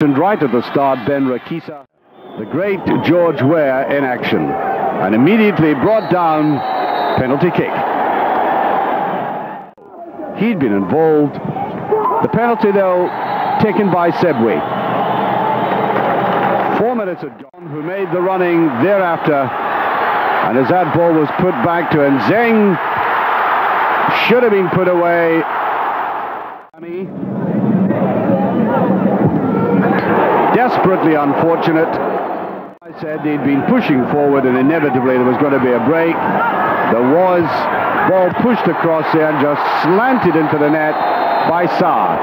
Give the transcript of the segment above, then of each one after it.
And right at the start, Ben Rakisa, the great George Weah in action, and immediately brought down penalty kick. He'd been involved. The penalty, though, taken by Sebwe. Four minutes had gone, who made the running thereafter, and as that ball was put back to Nzeng, should have been put away. Desperately unfortunate. I said he'd been pushing forward and inevitably there was going to be a break. There was. Ball pushed across there and just slanted into the net by Sarr.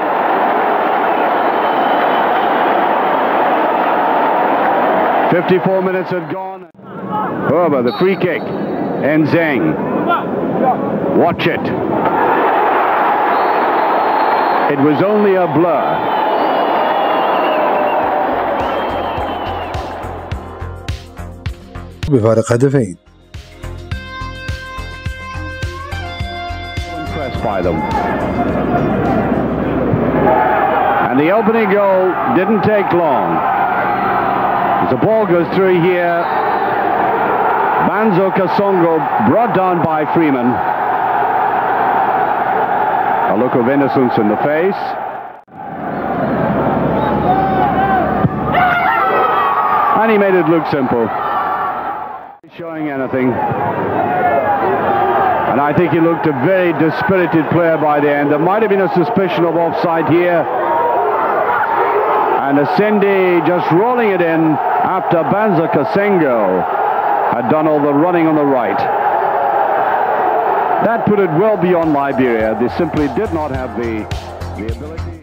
Fifty-four minutes had gone. Oh, Over the free kick. Nzeng. Watch it. It was only a blur. بفارق هدفين Impressed by them. And the opening goal didn't take long. As the ball goes through here, Banzo Kasongo brought down by Freeman. A look of innocence in the face. And he made it look simple showing anything. And I think he looked a very dispirited player by the end. There might have been a suspicion of offside here. And Ascendi just rolling it in after Banza Kasengo had done all the running on the right. That put it well beyond Liberia. They simply did not have the, the ability.